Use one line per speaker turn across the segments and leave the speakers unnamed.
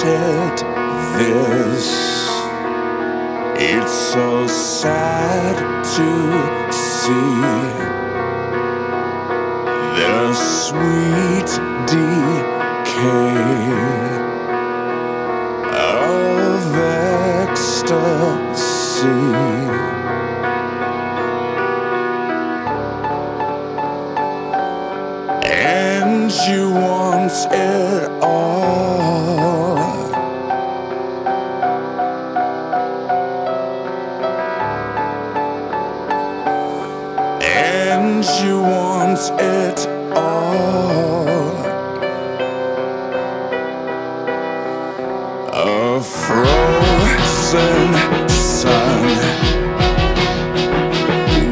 Wanted this. It's so sad to see the sweet decay And wants it all. A frozen sun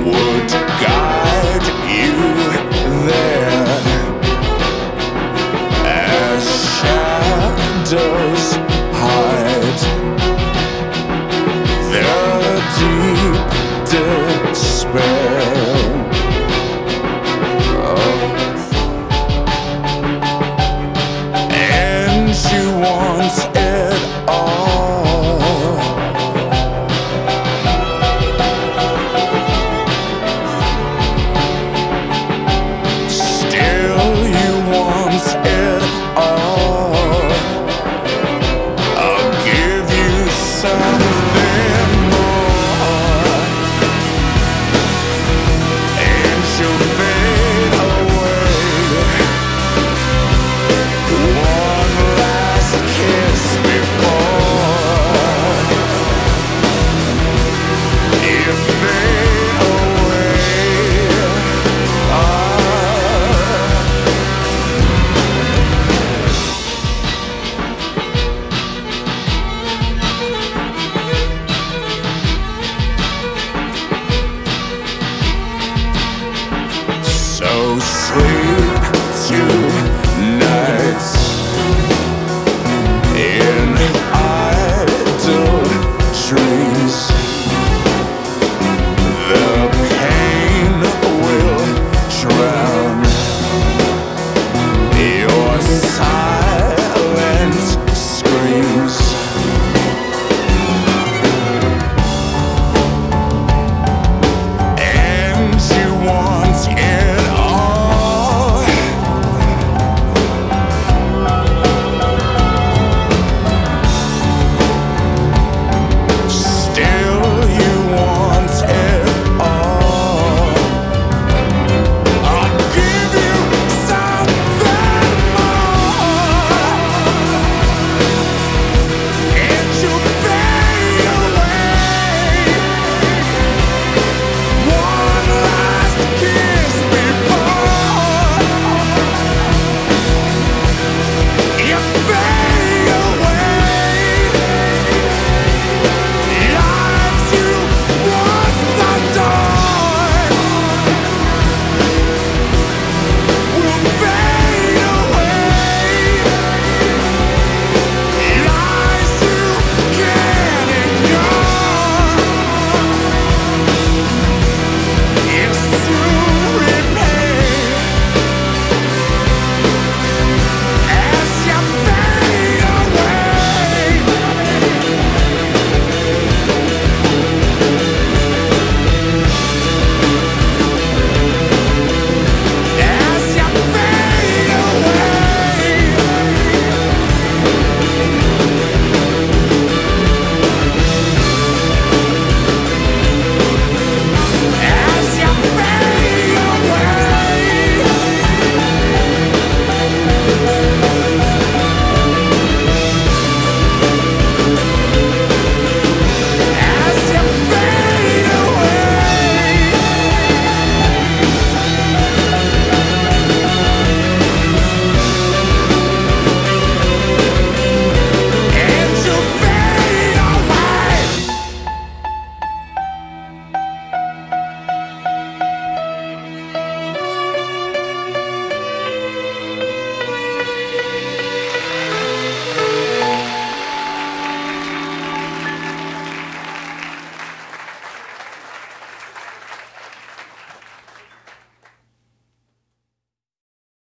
would guide you there as shadows dreams.